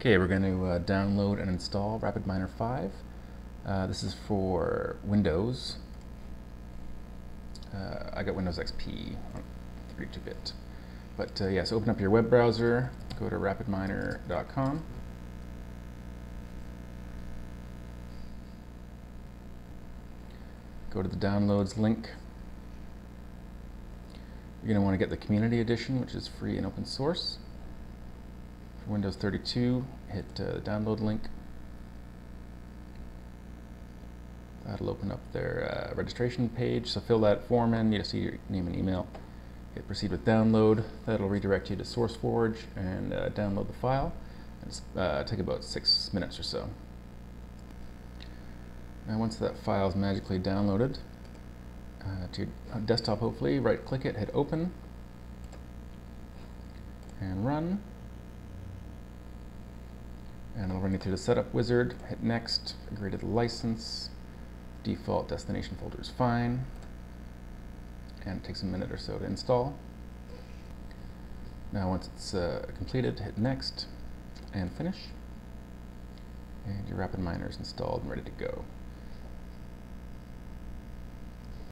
Okay, we're going to uh, download and install RapidMiner 5. Uh, this is for Windows. Uh, I got Windows XP on 32-bit. But uh, yes, yeah, so open up your web browser, go to rapidminer.com. Go to the downloads link. You're going to want to get the community edition, which is free and open source. Windows 32, hit uh, the download link. That'll open up their uh, registration page. So fill that form in, you just see your name and email. Hit proceed with download. That'll redirect you to SourceForge and uh, download the file. It's uh, take about six minutes or so. Now once that file is magically downloaded uh, to your desktop hopefully, right click it, hit open, and run and I'll run you through the setup wizard, hit next, agree to the license, default destination folder is fine, and it takes a minute or so to install. Now once it's uh, completed, hit next and finish, and your RapidMiner is installed and ready to go.